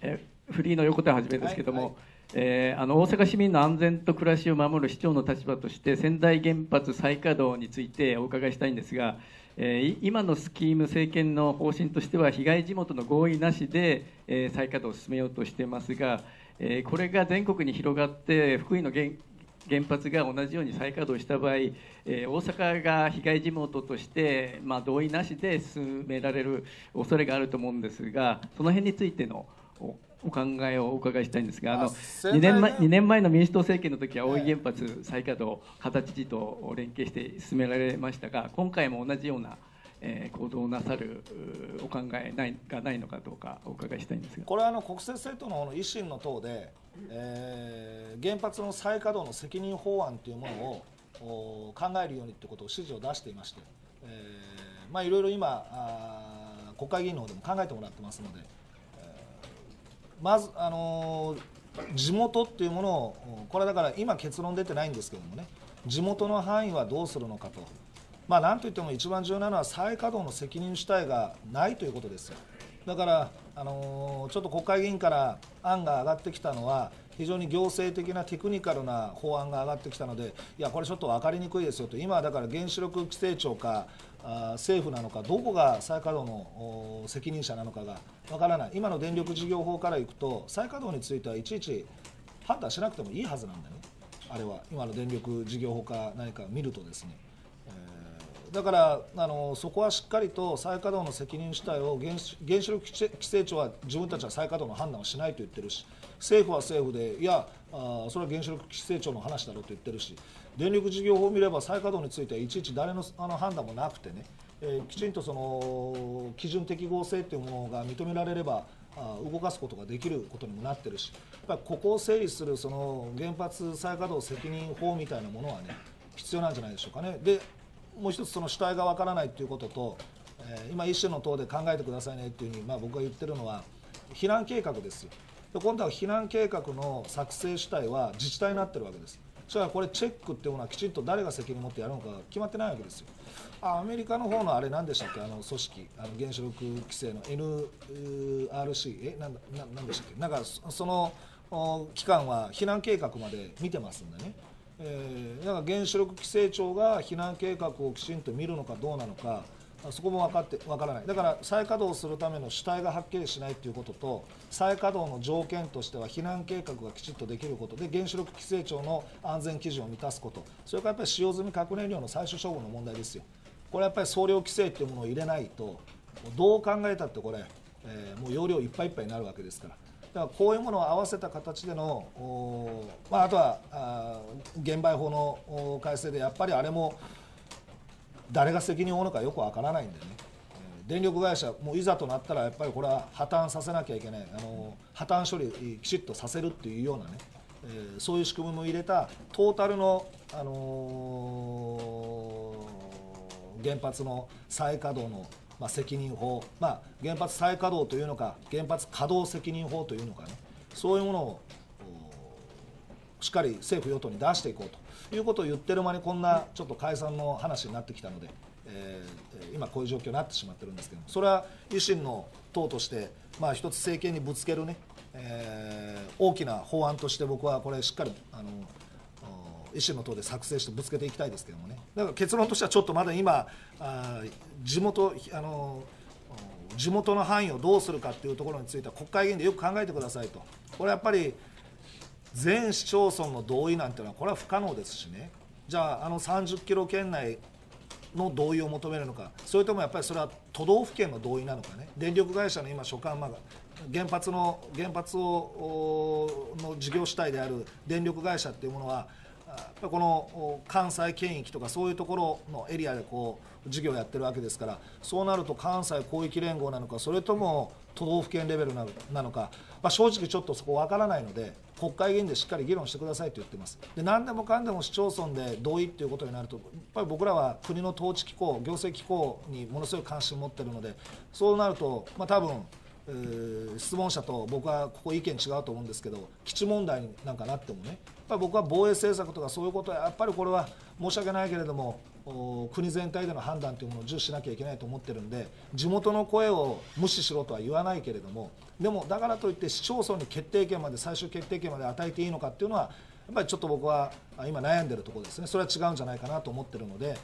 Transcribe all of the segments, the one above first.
えフリーの横田はじめですけども、はいはい、えー、あの大阪市民の安全と暮らしを守る市長の立場として仙台原発再稼働についてお伺いしたいんですが、えー、今のスキーム政権の方針としては被害地元の合意なしで、えー、再稼働を進めようとしていますが、えこれが全国に広がって福井の原原発が同じように再稼働した場合、えー、大阪が被害地元として、まあ、同意なしで進められる恐れがあると思うんですが、その辺についてのお考えをお伺いしたいんですが、あの2年前 ,2 年前の民主党政権の時は大井原発再稼働、形知と連携して進められましたが、今回も同じような。えー、行動なさるお考えないがないのかどうかお伺いしたいんですがこれはあの国政政党の方の維新の党で、えー、原発の再稼働の責任法案というものを考えるようにということを指示を出していまして、えーまあ、いろいろ今あ、国会議員の方でも考えてもらってますので、えー、まず、あのー、地元っていうものを、これだから今、結論出てないんですけどもね、地元の範囲はどうするのかと。まあ、なんといっても一番重要なのは再稼働の責任主体がないということですよ。だから、あのー、ちょっと国会議員から案が上がってきたのは、非常に行政的なテクニカルな法案が上がってきたので、いや、これちょっと分かりにくいですよと、今はだから原子力規制庁か、あ政府なのか、どこが再稼働の責任者なのかが分からない、今の電力事業法からいくと、再稼働についてはいちいち判断しなくてもいいはずなんだね、あれは、今の電力事業法か何か見るとですね。だからあのそこはしっかりと再稼働の責任主体を原子原子力規制庁は自分たちは再稼働の判断をしないと言ってるし政府は政府でいやあそれは原子力規制庁の話だろうと言ってるし電力事業法を見れば再稼働についてはいちいち誰のあの判断もなくてね、えー、きちんとその基準適合性というものが認められればあ動かすことができることにもなってるしやっぱここを整理するその原発再稼働責任法みたいなものはね必要なんじゃないでしょうかね。でもう一つその主体がわからないということと、えー、今、一種の党で考えてくださいねっていうふうに、まあ、僕が言ってるのは、避難計画ですよ。で今度は避難計画の作成主体は自治体になってるわけです。じゃあこれチェックっていうものはきちんと誰が責任を持ってやるのか決まってないわけですよ。あアメリカの方のあれ何でしたっけ？あの組織あの原子力規制の NRC えなんだななんでしたっけ？なんかその機関は避難計画まで見てますんでね。えー、だか原子力規制庁が避難計画をきちんと見るのかどうなのか、そこも分かって分からない、だから再稼働するための主体がはっきりしないということと、再稼働の条件としては避難計画がきちっとできることで、原子力規制庁の安全基準を満たすこと、それからやっぱり使用済み核燃料の最終処分の問題ですよ、これやっぱり総量規制というものを入れないと、どう考えたってこれ、えー、もう容量いっぱいいっぱいになるわけですから。だからこういうものを合わせた形での、まあ、あとはあ現売法の改正でやっぱりあれも誰が責任を負うのかよくわからないんでね、電力会社、もういざとなったらやっぱりこれは破綻させなきゃいけない、あの破綻処理きちっとさせるっていうようなね、えー、そういう仕組みも入れたトータルの、あのー、原発の再稼働のまあ、責任法、まあ、原発再稼働というのか、原発稼働責任法というのかね、そういうものをしっかり政府・与党に出していこうということを言ってる間に、こんなちょっと解散の話になってきたので、えー、今、こういう状況になってしまってるんですけども、それは維新の党として、まあ、一つ政権にぶつけるね、えー、大きな法案として僕はこれ、しっかりあの維新の党で作成してぶつけていきたいですけどもね、だから結論としてはちょっとまだ今、あ地元あの地元の範囲をどうするかっていうところについては、国会議員でよく考えてくださいと、これやっぱり、全市町村の同意なんていうのは、これは不可能ですしね、じゃあ、あの30キロ圏内の同意を求めるのか、それともやっぱりそれは都道府県の同意なのかね、電力会社の今、所管、ま原発の原発をの事業主体である電力会社っていうものは、この関西圏域とかそういうところのエリアでこう事業をやってるわけですからそうなると関西広域連合なのかそれとも都道府県レベルなのか、まあ、正直ちょっとそこ分からないので国会議員でしっかり議論してくださいと言ってます。で何でもかんでも市町村で同意ということになるとやっぱり僕らは国の統治機構行政機構にものすごい関心を持ってるのでそうなると、まあ、多分質問者と僕はここ意見違うと思うんですけど基地問題なんかなってもねやっ僕は防衛政策とかそういうことはやっぱりこれは申し訳ないけれども国全体での判断というものを重視しなきゃいけないと思ってるんで地元の声を無視しろとは言わないけれどもでもだからといって市町村に決定権まで最終決定権まで与えていいのかっていうのはやっぱりちょっと僕は今悩んでるところですね。それは違うんじゃないかなと思ってるので、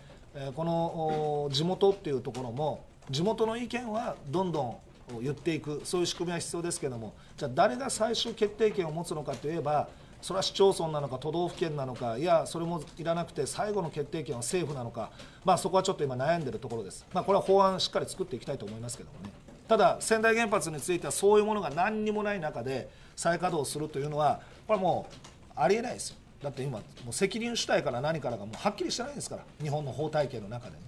この地元っていうところも地元の意見はどんどん言っていくそういう仕組みは必要ですけどもじゃあ誰が最終決定権を持つのかといえばそれは市町村なのか都道府県なのかいやそれもいらなくて最後の決定権は政府なのか、まあ、そこはちょっと今悩んでるところです、まあ、これは法案しっかり作っていきたいと思いますけどもね。ただ仙台原発についてはそういうものが何にもない中で再稼働するというのはこれはもうありえないですよ。だって今もう責任主体から何からがもうはっきりしてないんですから日本の法体系の中でね。